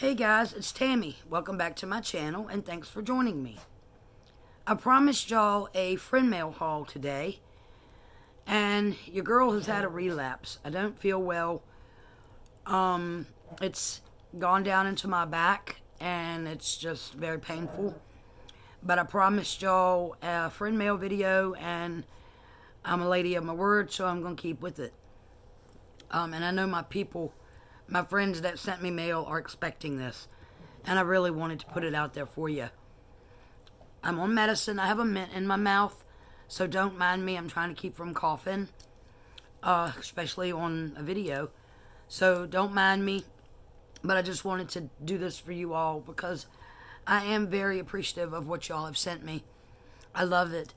Hey guys, it's Tammy. Welcome back to my channel and thanks for joining me. I promised y'all a friend mail haul today and your girl has had a relapse. I don't feel well. Um, it's gone down into my back and it's just very painful. But I promised y'all a friend mail video and I'm a lady of my word, so I'm going to keep with it. Um, and I know my people my friends that sent me mail are expecting this. And I really wanted to put it out there for you. I'm on medicine. I have a mint in my mouth. So don't mind me. I'm trying to keep from coughing. Uh, especially on a video. So don't mind me. But I just wanted to do this for you all because I am very appreciative of what y'all have sent me. I love it.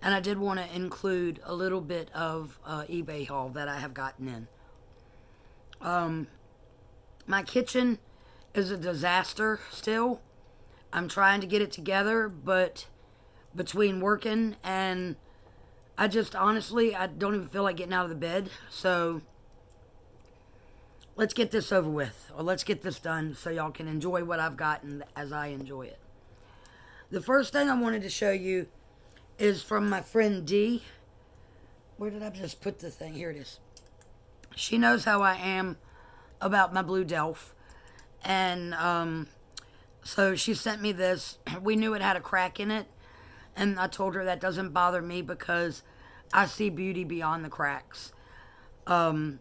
And I did want to include a little bit of uh, eBay haul that I have gotten in. Um, my kitchen is a disaster still. I'm trying to get it together, but between working and I just honestly, I don't even feel like getting out of the bed. So let's get this over with, or let's get this done so y'all can enjoy what I've gotten as I enjoy it. The first thing I wanted to show you is from my friend D. Where did I just put the thing? Here it is. She knows how I am about my blue Delft. And um, so she sent me this. We knew it had a crack in it. And I told her that doesn't bother me because I see beauty beyond the cracks. Um,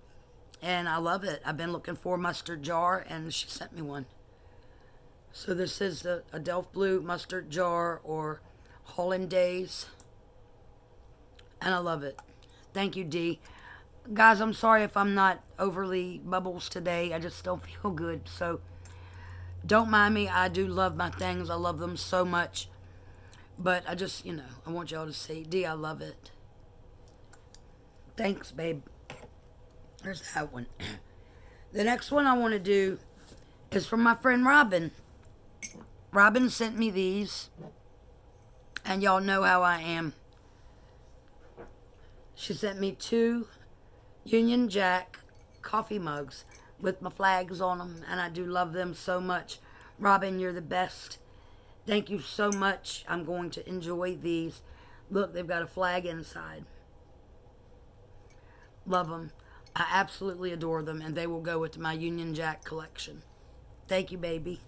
and I love it. I've been looking for a mustard jar, and she sent me one. So this is a, a Delft Blue mustard jar or Hollandaise. And I love it. Thank you, Dee guys, I'm sorry if I'm not overly bubbles today. I just don't feel good. So don't mind me. I do love my things. I love them so much. But I just, you know, I want y'all to see. D, I love it. Thanks, babe. There's that one. the next one I want to do is from my friend Robin. Robin sent me these. And y'all know how I am. She sent me two Union Jack coffee mugs with my flags on them, and I do love them so much. Robin, you're the best. Thank you so much. I'm going to enjoy these. Look, they've got a flag inside. Love them. I absolutely adore them, and they will go with my Union Jack collection. Thank you, baby.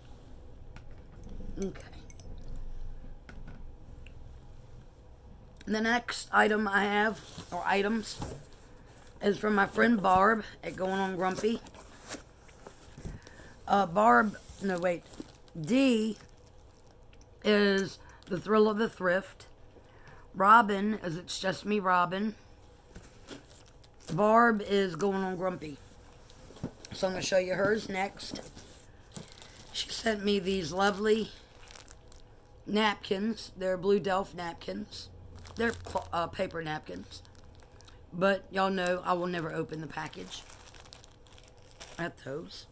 Okay. The next item I have, or items, is from my friend Barb at Going On Grumpy. Uh, Barb, no, wait. D is The Thrill of the Thrift. Robin is It's Just Me, Robin. Barb is Going On Grumpy. So I'm going to show you hers next. She sent me these lovely napkins. They're Blue Delft napkins. They're uh, paper napkins. But y'all know I will never open the package at those.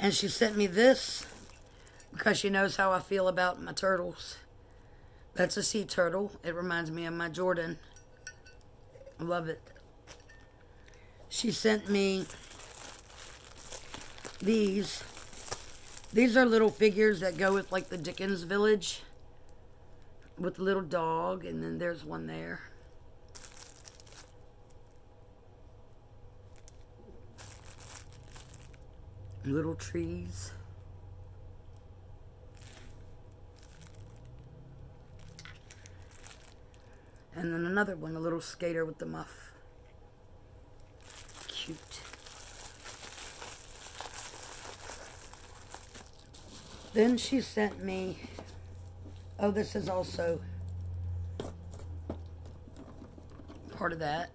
And she sent me this because she knows how I feel about my turtles. That's a sea turtle. It reminds me of my Jordan. I love it. She sent me these. These are little figures that go with like the Dickens village with the little dog, and then there's one there. Little trees. And then another one, a little skater with the muff. Cute. Then she sent me, oh, this is also part of that.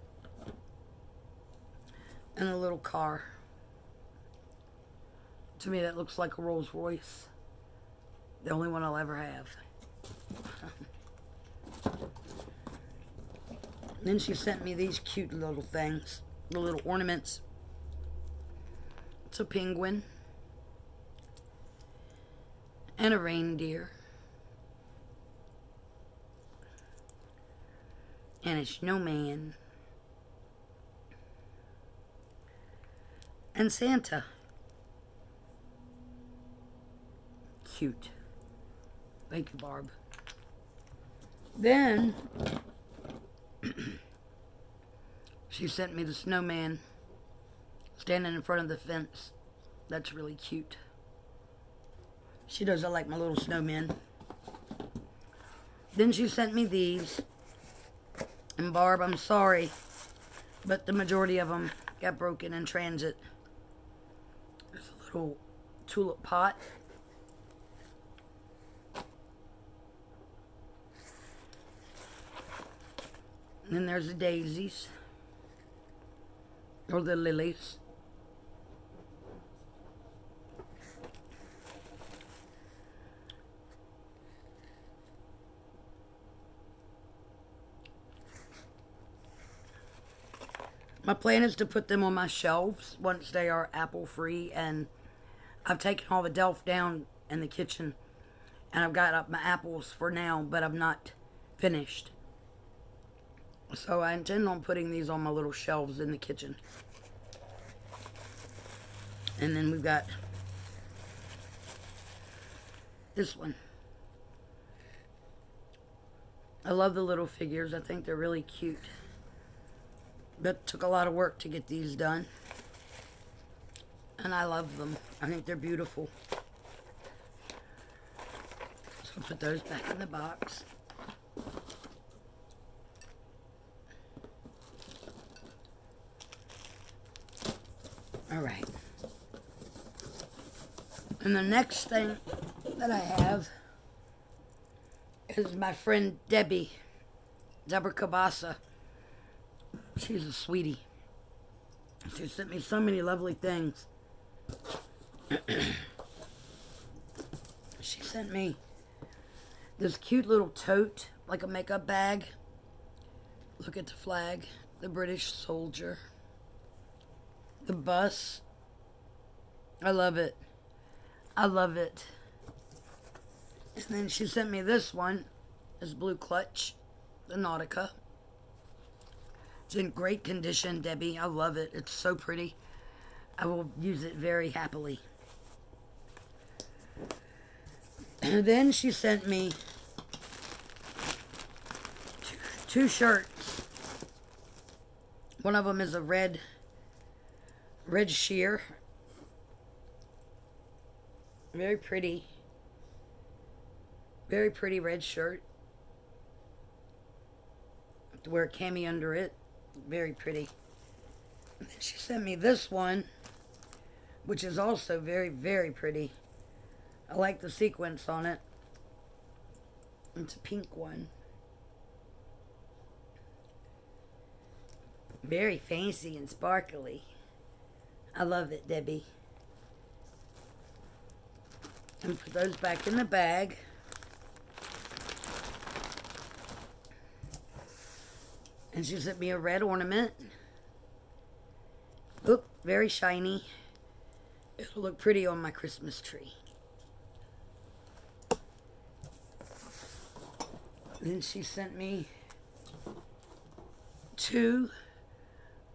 And a little car. To me, that looks like a Rolls Royce. The only one I'll ever have. then she sent me these cute little things, the little ornaments. It's a penguin and a reindeer and a snowman and Santa. Cute. Thank you, Barb. Then she sent me the snowman standing in front of the fence. That's really cute. She does. I like my little snowman. Then she sent me these. And Barb, I'm sorry, but the majority of them got broken in transit. There's a little tulip pot. And then there's the daisies. Or the lilies. My plan is to put them on my shelves once they are apple free and I've taken all the Delft down in the kitchen and I've got up my apples for now, but I'm not finished. So I intend on putting these on my little shelves in the kitchen. And then we've got this one. I love the little figures. I think they're really cute. But took a lot of work to get these done. And I love them. I think they're beautiful. So put those back in the box. All right. And the next thing that I have is my friend Debbie, Deborah Cabasa. She's a sweetie. She sent me so many lovely things. she sent me this cute little tote, like a makeup bag. Look at the flag, the British soldier. The bus. I love it. I love it. And then she sent me this one, this blue clutch, the Nautica. It's in great condition, Debbie. I love it. It's so pretty. I will use it very happily. And then she sent me two, two shirts. One of them is a red red sheer. Very pretty. Very pretty red shirt. To wear a cami under it. Very pretty. And then she sent me this one, which is also very, very pretty. I like the sequence on it. It's a pink one. Very fancy and sparkly. I love it, Debbie. And put those back in the bag. And she sent me a red ornament. Look, very shiny. It'll look pretty on my Christmas tree. Then she sent me two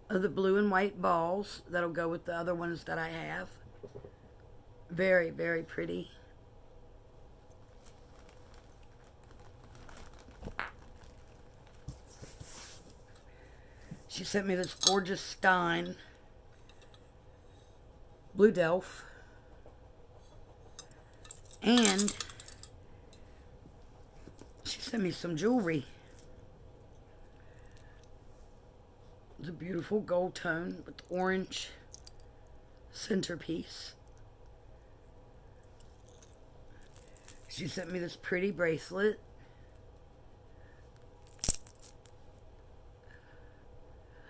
of the blue and white balls that'll go with the other ones that I have. Very, very pretty. She sent me this gorgeous Stein Blue Delft. And she sent me some jewelry. It's a beautiful gold tone with orange centerpiece. She sent me this pretty bracelet.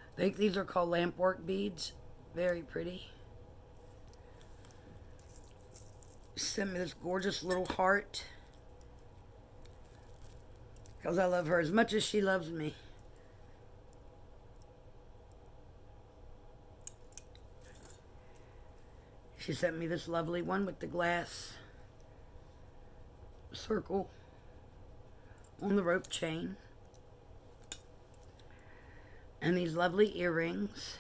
I think these are called lampwork beads. Very pretty. Sent me this gorgeous little heart. Because I love her as much as she loves me. She sent me this lovely one with the glass circle on the rope chain and these lovely earrings,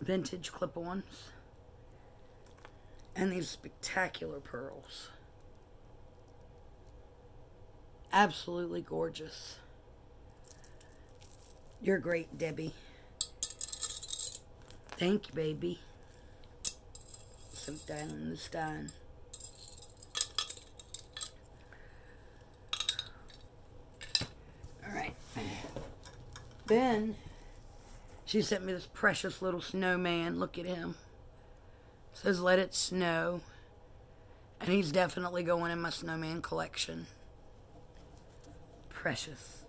vintage clip-ons, And these spectacular pearls. Absolutely gorgeous. You're great, Debbie. Thank you, baby. Down the stein. Alright. Then, she sent me this precious little snowman. Look at him. says, let it snow. And he's definitely going in my snowman collection. Precious.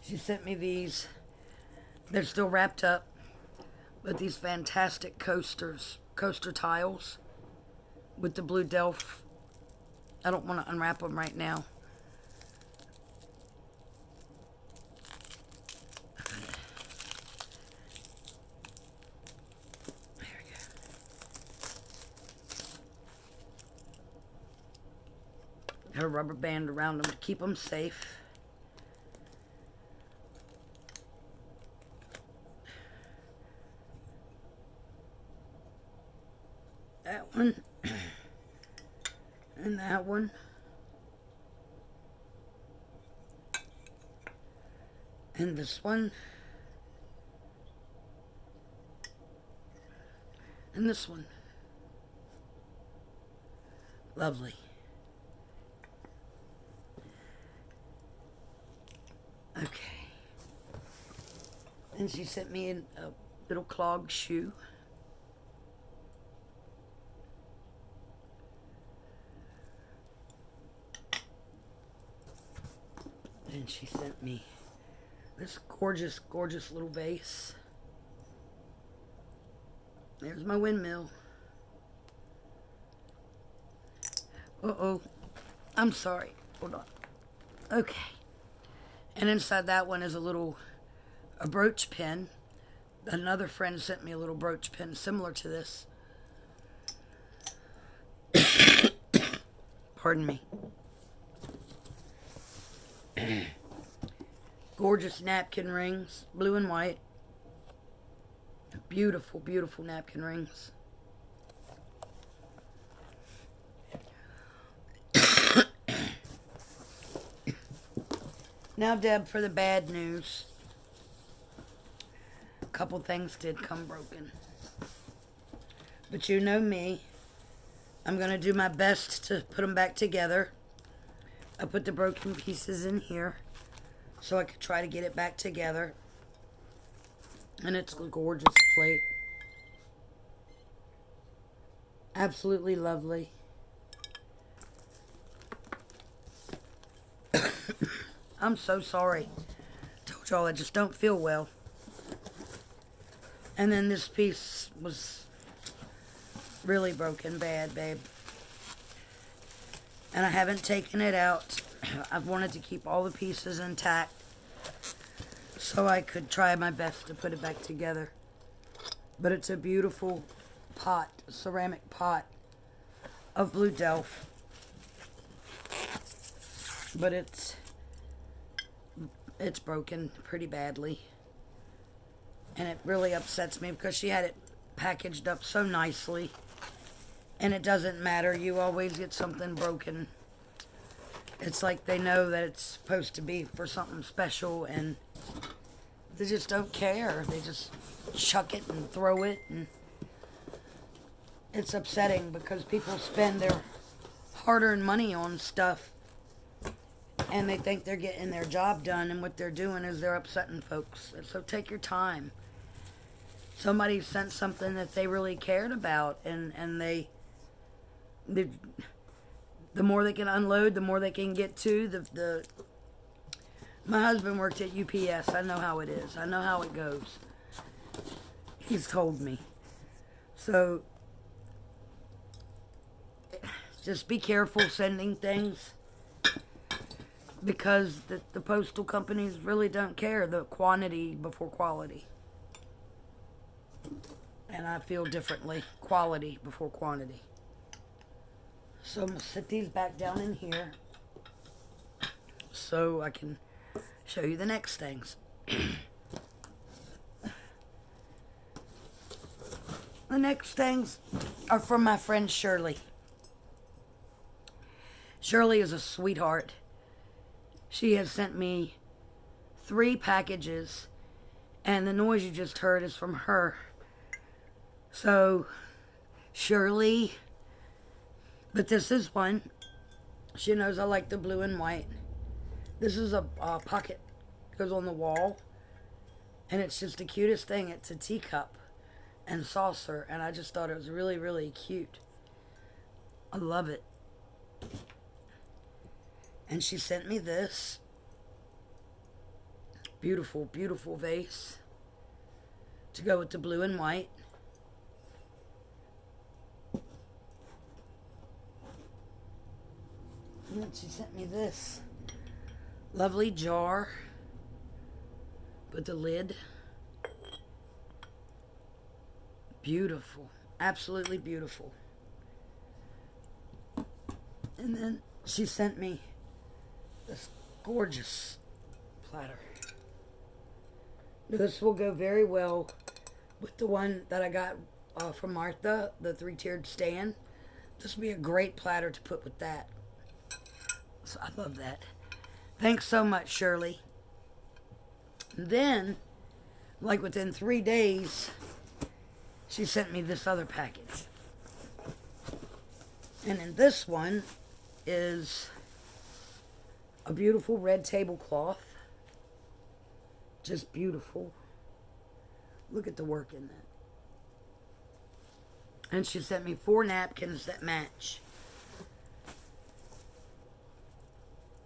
She sent me these. They're still wrapped up. But these fantastic coasters, coaster tiles with the blue Delft. I don't want to unwrap them right now. There we go. Have a rubber band around them to keep them safe. That one. and that one. And this one. And this one. Lovely. Okay. And she sent me a little clog shoe. And she sent me this gorgeous, gorgeous little vase. There's my windmill. Uh-oh. I'm sorry. Hold on. Okay. And inside that one is a little a brooch pin. Another friend sent me a little brooch pin similar to this. Pardon me. Gorgeous napkin rings, blue and white. Beautiful, beautiful napkin rings. now, Deb, for the bad news. A couple things did come broken. But you know me. I'm going to do my best to put them back together. I put the broken pieces in here so I could try to get it back together. And it's a gorgeous plate. Absolutely lovely. I'm so sorry. Told y'all I just don't feel well. And then this piece was really broken bad, babe and I haven't taken it out. I've wanted to keep all the pieces intact so I could try my best to put it back together. But it's a beautiful pot, ceramic pot of blue delft. But it's it's broken pretty badly. And it really upsets me because she had it packaged up so nicely. And it doesn't matter. You always get something broken. It's like they know that it's supposed to be for something special and they just don't care. They just chuck it and throw it and it's upsetting because people spend their hard-earned money on stuff and they think they're getting their job done and what they're doing is they're upsetting folks. So take your time. Somebody sent something that they really cared about and and they the the more they can unload, the more they can get to. The the my husband worked at UPS. I know how it is. I know how it goes. He's told me. So just be careful sending things because the, the postal companies really don't care the quantity before quality. And I feel differently. Quality before quantity. So I'm going to set these back down in here so I can show you the next things. The next things are from my friend Shirley. Shirley is a sweetheart. She has sent me three packages, and the noise you just heard is from her. So, Shirley, but this is one. She knows I like the blue and white. This is a, pocket, goes on the wall, and it's just the cutest thing. It's a teacup and saucer, and I just thought it was really, really cute. I love it. And she sent me this beautiful, beautiful vase to go with the blue and white. And then she sent me this lovely jar with the lid. Beautiful. Absolutely beautiful. And then she sent me this gorgeous platter. This will go very well with the one that I got uh, from Martha, the three-tiered stand. This will be a great platter to put with that. I love that. Thanks so much, Shirley. then, like within three days, she sent me this other package. And in this one is a beautiful red tablecloth. Just beautiful. Look at the work in that. And she sent me four napkins that match.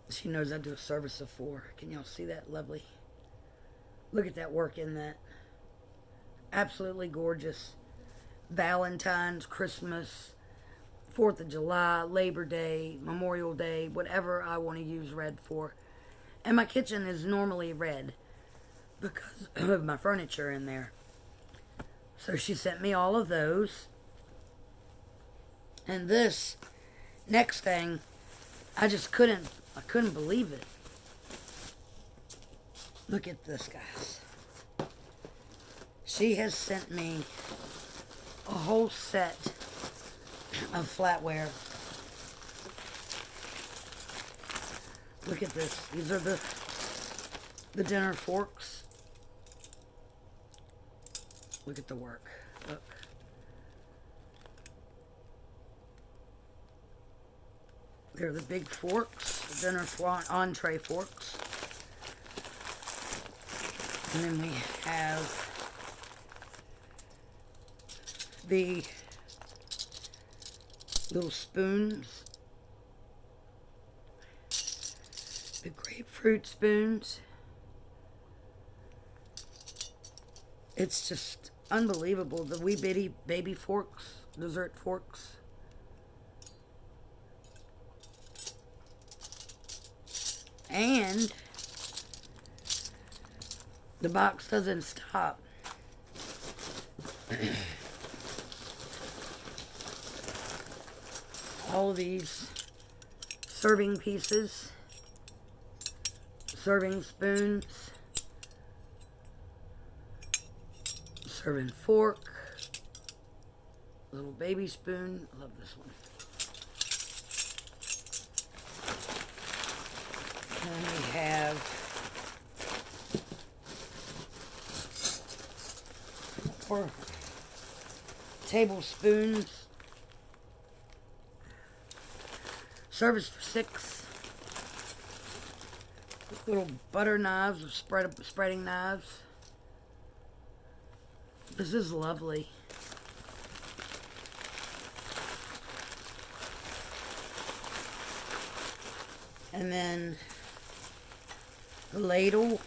She knows I do a service of four. Can y'all see that? Lovely. Look at that work in that. Absolutely gorgeous. Valentine's, Christmas, 4th of July, Labor Day, Memorial Day, whatever I want to use red for. And my kitchen is normally red because of my furniture in there. So she sent me all of those. And this next thing, I just couldn't I couldn't believe it. Look at this, guys. She has sent me a whole set of flatware. Look at this. These are the the dinner forks. Look at the work. Look. They're the big forks, the dinner entree forks. And then we have the little spoons, the grapefruit spoons. It's just unbelievable. The wee bitty baby forks, dessert forks. And the box doesn't stop. All these serving pieces, serving spoons, serving fork, little baby spoon. I love this one. And we have four tablespoons. Service for six. Little butter knives or spread spreading knives. This is lovely. And then the ladle.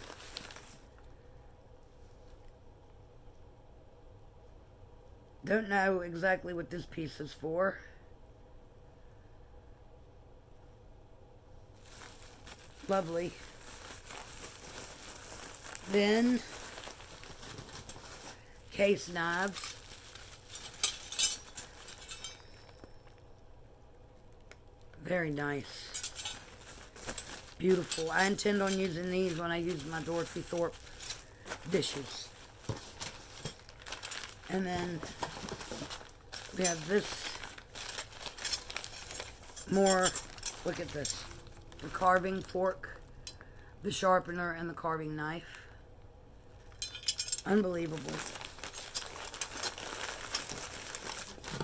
Don't know exactly what this piece is for. Lovely. Then, case knives. Very nice. Beautiful. I intend on using these when I use my Dorothy Thorpe dishes. And then We have this more, look at this, the carving fork, the sharpener, and the carving knife. Unbelievable.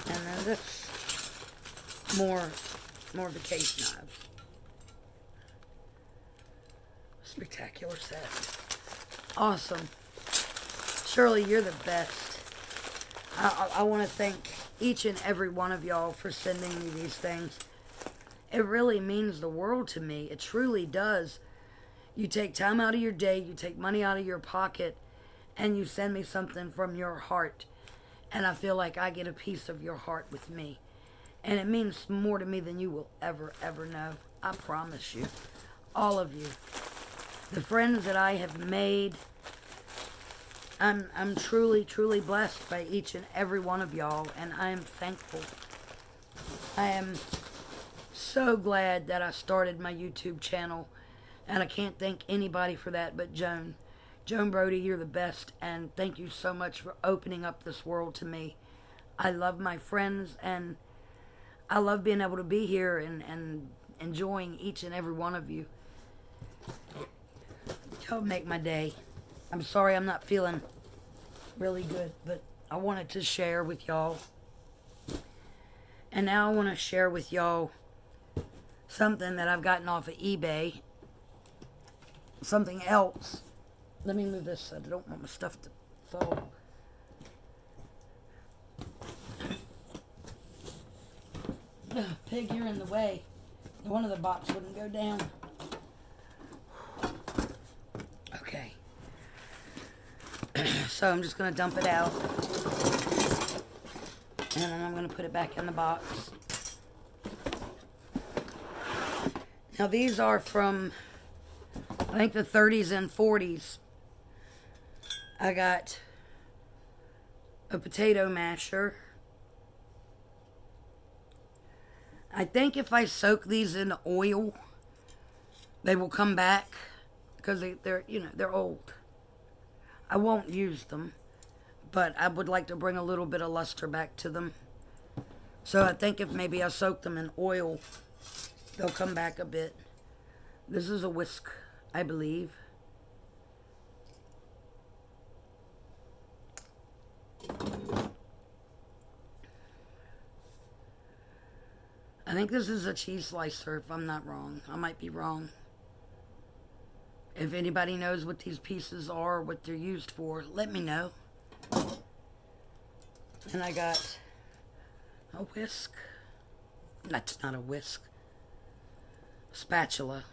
And then this, more, more of the case knives. Spectacular set. Awesome. Shirley, you're the best. I, I, I want to thank each and every one of y'all for sending me these things. It really means the world to me. It truly does. You take time out of your day, you take money out of your pocket, and you send me something from your heart. And I feel like I get a piece of your heart with me. And it means more to me than you will ever, ever know. I promise you. All of you the friends that I have made. I'm I'm truly truly blessed by each and every one of y'all and I am thankful. I am so glad that I started my YouTube channel and I can't thank anybody for that but Joan. Joan Brody, you're the best and thank you so much for opening up this world to me. I love my friends and I love being able to be here and, and enjoying each and every one of you. Y'all make my day. I'm sorry I'm not feeling really good, but I wanted to share with y'all. And now I want to share with y'all something that I've gotten off of eBay. Something else. Let me move this. I don't want my stuff to fall. Ugh, pig, you're in the way. One of the box wouldn't go down. So I'm just going to dump it out. And then I'm going to put it back in the box. Now these are from, I think the 30s and 40s. I got a potato masher. I think if I soak these in oil, they will come back because they, they're, you know, they're old. I won't use them, but I would like to bring a little bit of luster back to them. So I think if maybe I soak them in oil, they'll come back a bit. This is a whisk, I believe. I think this is a cheese slicer, if I'm not wrong. I might be wrong. If anybody knows what these pieces are, what they're used for, let me know. And I got a whisk. That's not a whisk. Spatula.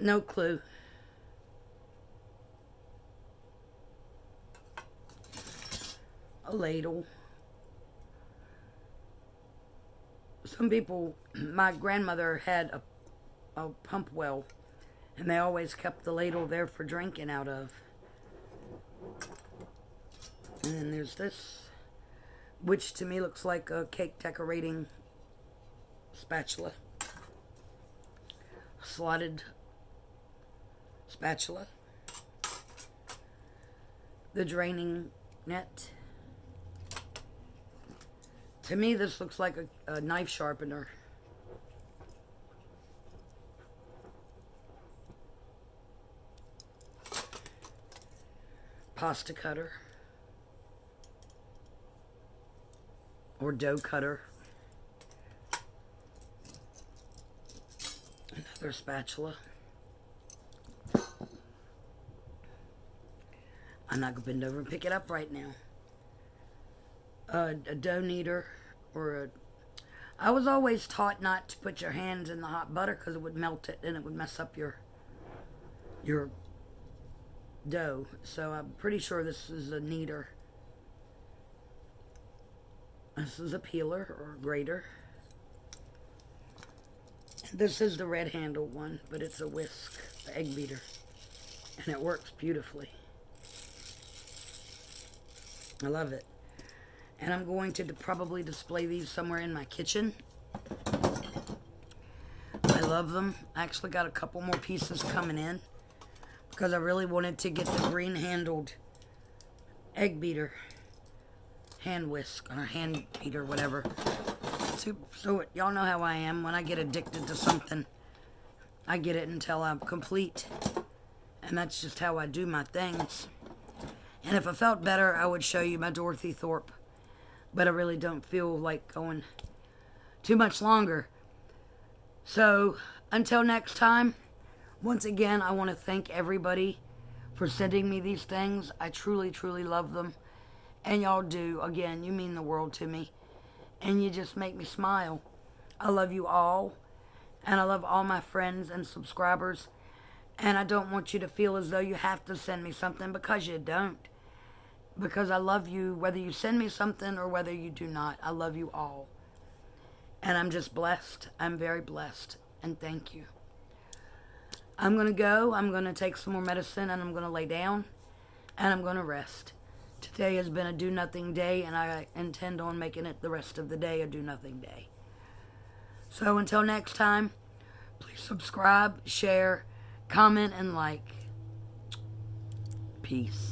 No clue. A ladle. Some people, my grandmother had a, a pump well, and they always kept the ladle there for drinking out of. And then there's this, which to me looks like a cake decorating spatula. Slotted spatula. The draining net. To me, this looks like a, a knife sharpener. Pasta cutter. Or dough cutter. Another spatula. I'm not going to bend over and pick it up right now. Uh, a dough kneader or I was always taught not to put your hands in the hot butter because it would melt it and it would mess up your your dough. So I'm pretty sure this is a kneader. This is a peeler or a grater. This is the red handle one, but it's a whisk, the egg beater. And it works beautifully. I love it. And I'm going to probably display these somewhere in my kitchen. I love them. I actually got a couple more pieces coming in because I really wanted to get the green handled egg beater, hand whisk, or hand beater, whatever. So, so y'all know how I am. When I get addicted to something, I get it until I'm complete. And that's just how I do my things. And if I felt better, I would show you my Dorothy Thorpe. But I really don't feel like going too much longer. So, until next time, once again, I want to thank everybody for sending me these things. I truly, truly love them. And y'all do. Again, you mean the world to me. And you just make me smile. I love you all. And I love all my friends and subscribers. And I don't want you to feel as though you have to send me something because you don't. Because I love you whether you send me something or whether you do not. I love you all. And I'm just blessed. I'm very blessed. And thank you. I'm going to go. I'm going to take some more medicine and I'm going to lay down and I'm going to rest. Today has been a do nothing day and I intend on making it the rest of the day a do nothing day. So until next time, please subscribe, share, comment, and like. Peace.